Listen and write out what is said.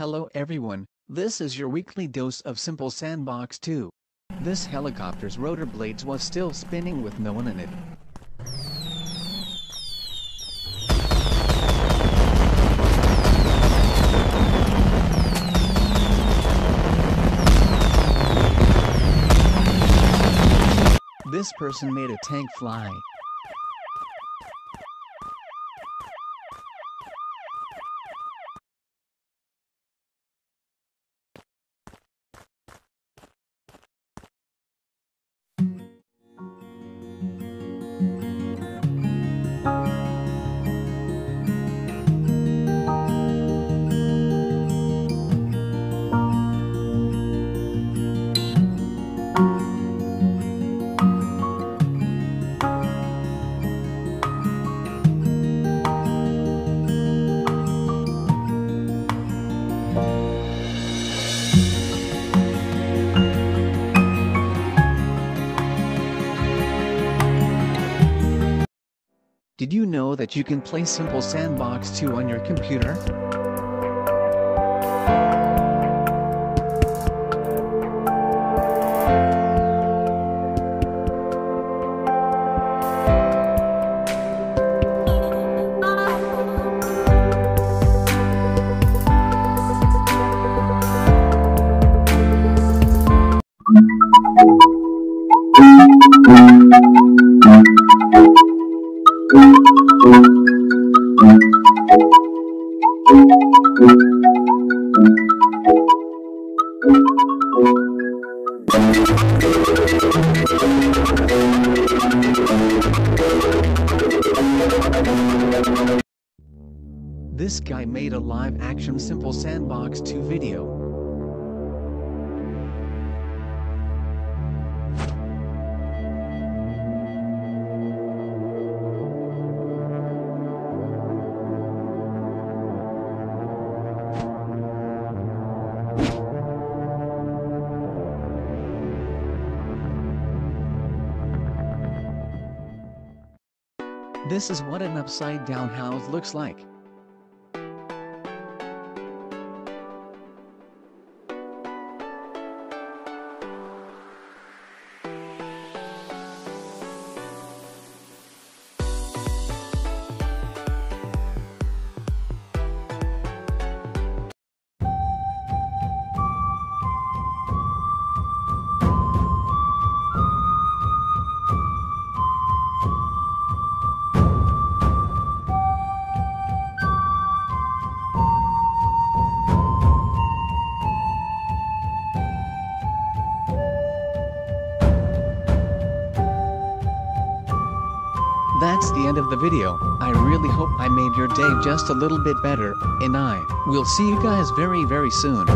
Hello everyone, this is your weekly dose of Simple Sandbox 2. This helicopter's rotor blades was still spinning with no one in it. This person made a tank fly. Did you know that you can play Simple Sandbox 2 on your computer? This guy made a live action Simple Sandbox 2 video. This is what an upside down house looks like. That's the end of the video. I really hope I made your day just a little bit better, and I will see you guys very very soon.